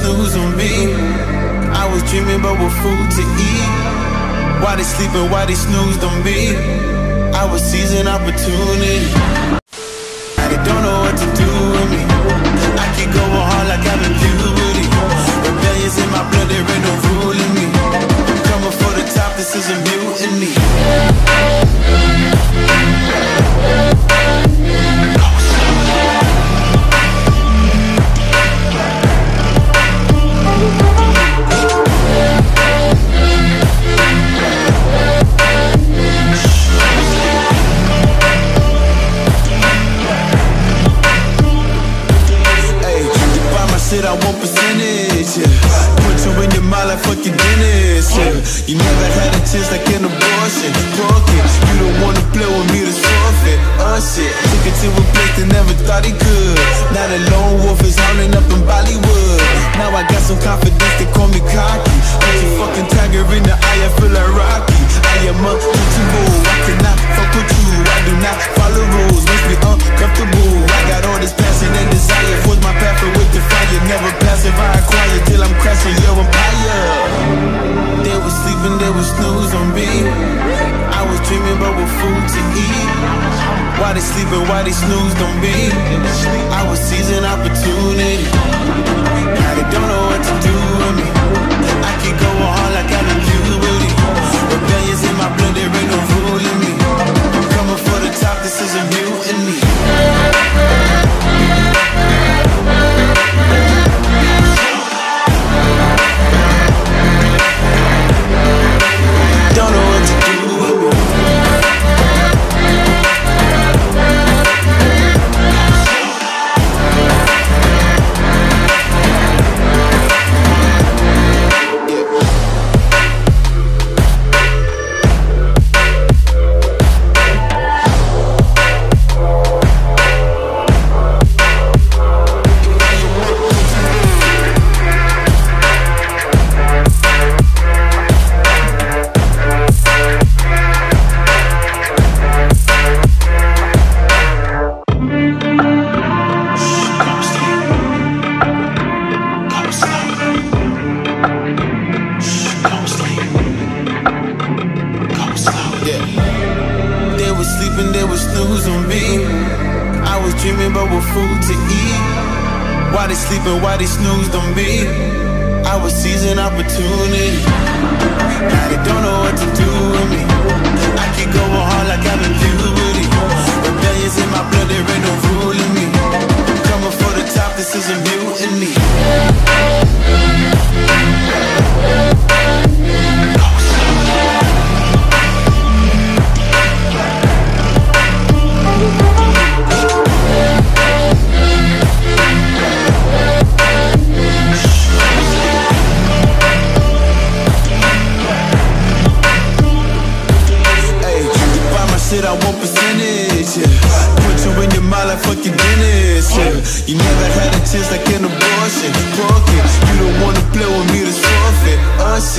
snooze on me. I was dreaming about what food to eat. Why they sleeping, why they snoozed on me? I was seizing opportunity. They don't know what to do with me. I keep going hard like I'm in puberty. Rebellions in my blood, there ain't no ruling me. I'm Coming for the top, this is a mutiny. Your mind like fucking dentist. Yeah. You never had a chance like an abortion. Pocket, you don't wanna play with me, this forfeit. Oh shit, took it to a place they never thought he could. Now the lone wolf is howling up in Bollywood. Now I got some confidence, they call me cocky. You fucking tiger in the eye, I feel like Rocky. I am untouchable, Passive, I till I'm crashing your empire. They was sleeping, they was snooze on me. I was dreaming about what food to eat. Why they sleeping, why they snoozed on me? I was seizing opportunity. Now they don't know what to do with me. I keep going hard sleeping, they was snooze on me. I was dreaming about what food to eat. Why they sleeping, why they snoozed on me? I was seizing opportunity. Now they don't know what to do with me. I keep going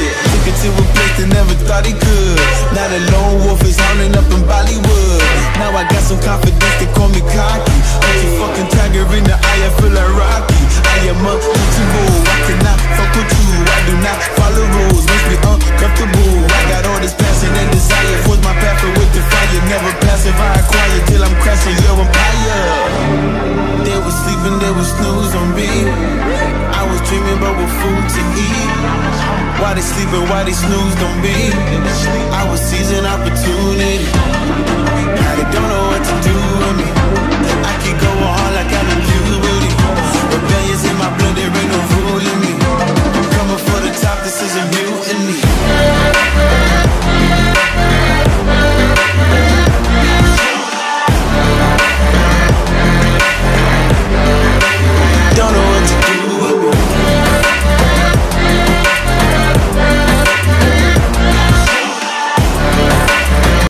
Shit, took it to a place they never thought he could. Now the lone wolf is howling up in Bollywood. Now I got some confidence, they call me cocky. Put you fucking tiger in the eye, I feel like Rocky. I am untouchable, I cannot fuck with you. I do not follow rules, makes me uncomfortable. I got all this passion and desire, force my path with the fire. Never passive, I acquire till I'm crashing your empire. They was sleeping, they was snooze on me. I was dreaming about what food to eat. Why they sleeping, why they snoozed on me? I was seizing opportunity. Now they don't know what to